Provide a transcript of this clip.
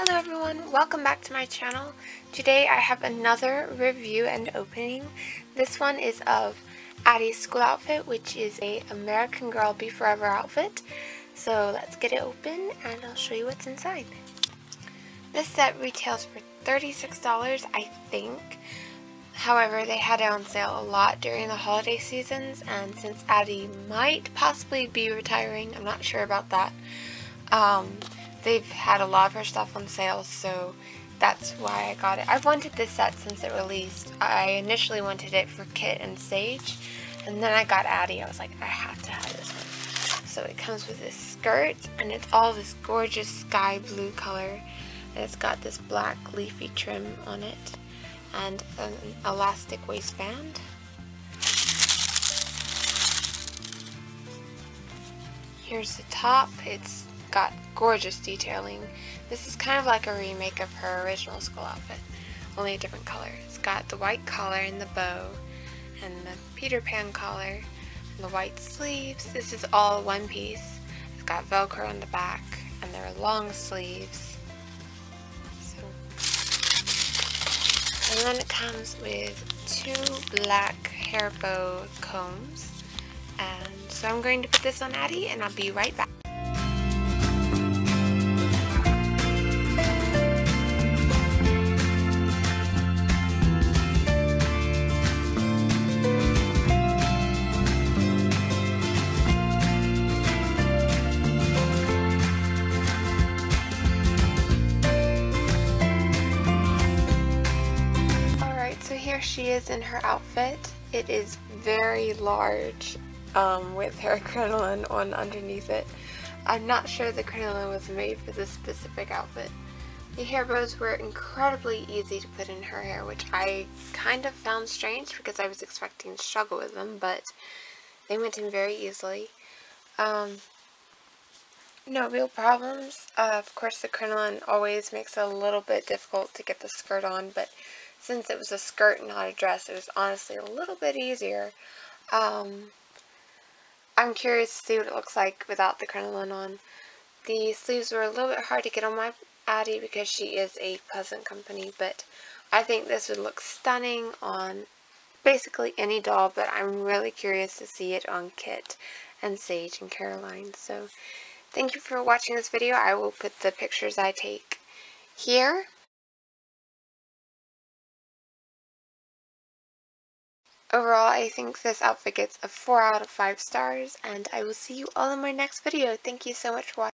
Hello everyone, welcome back to my channel. Today I have another review and opening. This one is of Addy's school outfit, which is a American Girl BeForever outfit. So let's get it open and I'll show you what's inside. This set retails for $36, I think. However, they had it on sale a lot during the holiday seasons, and since Addy might possibly be retiring, I'm not sure about that, um, they've had a lot of her stuff on sale, so that's why I got it. I've wanted this set since it released. I initially wanted it for Kit and Sage, and then I got Addy. I was like, I have to have this one. So it comes with this skirt, and it's all this gorgeous sky blue color, and it's got this black leafy trim on it, and an elastic waistband. Here's the top. It's got gorgeous detailing. This is kind of like a remake of her original school outfit, only a different color. It's got the white collar and the bow, and the Peter Pan collar, and the white sleeves. This is all one piece. It's got Velcro on the back, and there are long sleeves. So. And then it comes with two black hair bow combs. And so I'm going to put this on Addy, and I'll be right back. She is in her outfit. It is very large um, with her crinoline on underneath it. I'm not sure the crinoline was made for this specific outfit. The hair bows were incredibly easy to put in her hair, which I kind of found strange because I was expecting to struggle with them, but they went in very easily. Um, no real problems. Uh, of course, the crinoline always makes it a little bit difficult to get the skirt on, but since it was a skirt and not a dress, it was honestly a little bit easier. Um, I'm curious to see what it looks like without the crinoline on. The sleeves were a little bit hard to get on my Addy because she is a Pleasant Company, but I think this would look stunning on basically any doll, but I'm really curious to see it on Kit and Sage and Caroline. So thank you for watching this video. I will put the pictures I take here. Overall, I think this outfit gets a 4 out of 5 stars, and I will see you all in my next video. Thank you so much for watching.